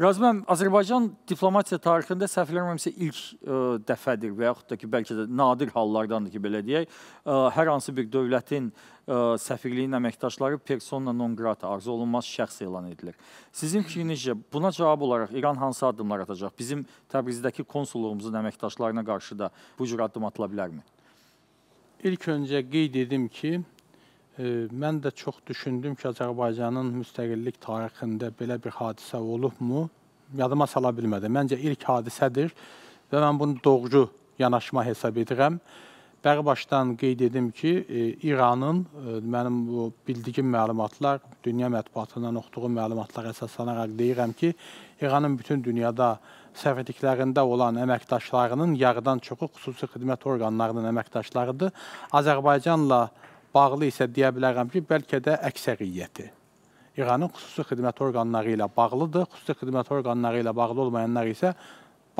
Razməm, Azərbaycan diplomatiya tarixində səhv eləmirəmsə ilk ə, dəfədir və yaxud da ki, bəlkə də nadir hallardandır ki, belə deyək, ə, hər hansı bir dövlətin ə, səfirliyin əməkdaşları persona non grata, arzu olunmaz şəxs elan edilir. Sizin fikrinizcə buna cavab olaraq İran hansı addımlar atacaq? Bizim Təbrizdəki konsulluğumuzun əməkdaşlarına qarşı da bu cür addım atıla bilərmi? İlk öncə qeyd edim ki, Mən də çox düşündüm ki, Azərbaycanın müstəqillik tarixində belə bir hadisə olubmu? Yadıma sala bilmədim. Məncə ilk hadisədir və mən bunu doğru yanaşma hesab edirəm. Bəribaşdan qeyd edim ki, İranın mənim bu bildiyim məlumatlar, dünya mətbuatından oxuduğum məlumatlara əsaslanaraq deyirəm ki, İranın bütün dünyada səfirliklərində olan əməkdaşlarının yarıdan çoxu xüsusi xidmət orqanlarının əməkdaşlarıdır. Azərbaycanla bağlı isə deyə bilərəm ki, bəlkə də əksəriyyəti. İranın xüsusi xidmət orqanları ilə bağlıdır. Xüsusi xidmət orqanları ilə bağlı olmayanlar isə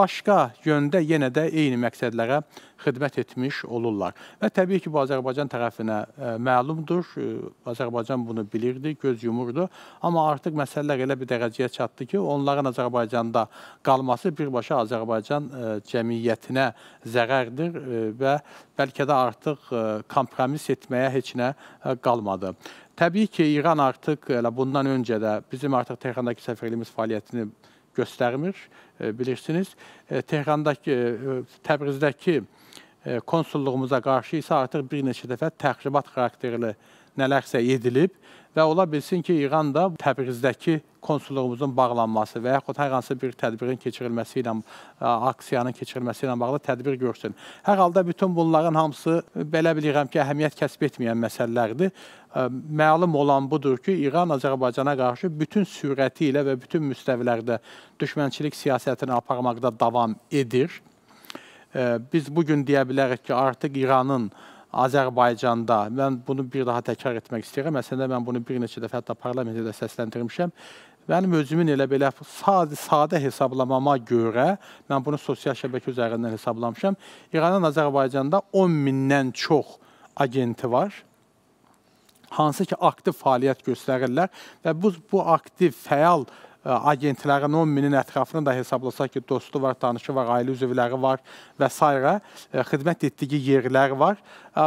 başqa yöndə yenə də eyni məqsədlərə xidmət etmiş olurlar. Və təbii ki, bu Azərbaycan tərəfinə ə, e, məlumdur. E, Azərbaycan bunu bilirdi, göz yumurdu. Amma artıq məsələlər elə bir dərəcəyə çatdı ki, onların Azərbaycanda qalması birbaşa Azərbaycan ə, e, cəmiyyətinə zərərdir və bəlkə də artıq ə, kompromis etməyə heç nə qalmadı. Təbii ki, İran artıq elə bundan öncə də bizim artıq Tehrandakı səfirliyimiz fəaliyyətini göstərmir, e, bilirsiniz. E, Tehrandakı, e, Təbrizdəki konsulluğumuza qarşı isə artıq bir neçə dəfə təxribat xarakterli nələrsə edilib və ola bilsin ki, İran da Təbrizdəki konsulluğumuzun bağlanması və yaxud hər hansı bir tədbirin keçirilməsi ilə, aksiyanın keçirilməsi ilə bağlı tədbir görsün. Hər halda bütün bunların hamısı belə bilirəm ki, əhəmiyyət kəsb etməyən məsələlərdir. Məlum olan budur ki, İran Azərbaycana qarşı bütün sürəti ilə və bütün müstəvilərdə düşmənçilik siyasətini aparmaqda davam edir. Biz bugün deyə bilərik ki, artıq İranın Azərbaycanda, mən bunu bir daha təkrar etmək istəyirəm. Əslində mən bunu bir neçə dəfə hətta parlamentdə də səsləndirmişəm. Mənim özümün elə belə sadə, sadə hesablamama görə, mən bunu sosial şəbəkə üzərindən hesablamışam. İranın Azərbaycanda 10 mindən çox agenti var. Hansı ki, aktiv fəaliyyət göstərirlər və bu, bu aktiv, fəal agentlərin 10 minin ətrafını da hesablasaq ki, dostu var, tanışı var, ailə üzvləri var və s. xidmət etdiyi yerlər var.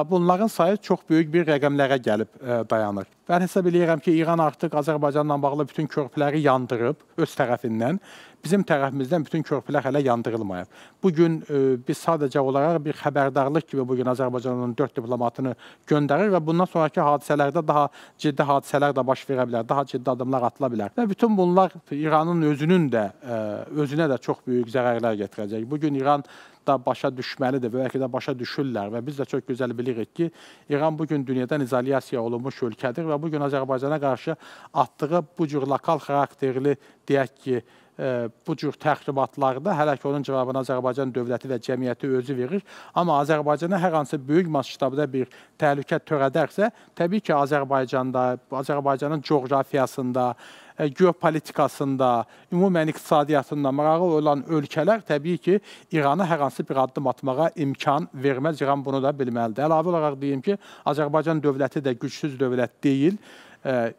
Bunların sayı çox böyük bir rəqəmlərə gəlib dayanır. Mən hesab edirəm ki, İran artıq Azərbaycanla bağlı bütün körpüləri yandırıb öz tərəfindən. Bizim tərəfimizdən bütün körpülər hələ yandırılmayıb. Bugün e, biz sadəcə olaraq bir xəbərdarlıq kimi bugün Azərbaycanın 4 diplomatını göndərir və bundan sonraki hadisələrdə daha ciddi hadisələr də baş verə bilər, daha ciddi addımlar atıla bilər. Və bütün bunlar İranın özünün də e, özünə də çox böyük zərərlər gətirəcək. Bugün İran da başa düşməlidir və bəlkə də başa düşürlər və biz də çox gözəl bilirik ki, İran bu gün dünyadan izolyasiya olunmuş ölkədir və bu gün Azərbaycana qarşı atdığı bu cür lokal xarakterli deyək ki, e, bu cür təxribatlarda hələ ki onun cavabını Azərbaycan dövləti və cəmiyyəti özü verir. Amma Azərbaycana hər hansı böyük masştabda bir təhlükə törədərsə, təbii ki, Azərbaycanda, Azərbaycanın coğrafiyasında, geopolitikasında, ümumən iqtisadiyyatında marağı olan ölkələr təbii ki, İrana hər hansı bir addım atmağa imkan verməz. İran bunu da bilməlidir. Əlavə olaraq deyim ki, Azərbaycan dövləti də gücsüz dövlət deyil e,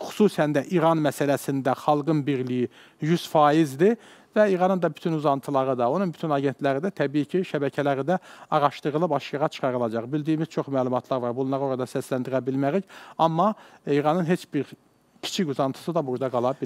xüsusən də İran məsələsində xalqın birliyi 100%dir və İranın da bütün uzantıları da, onun bütün agentləri də təbii ki, şəbəkələri də araşdırılıb aşkara çıxarılacaq. Bildiyimiz çox məlumatlar var. Bunları orada səsləndirə bilmərik, amma İranın heç bir kiçik uzantısı da burada qala bilər.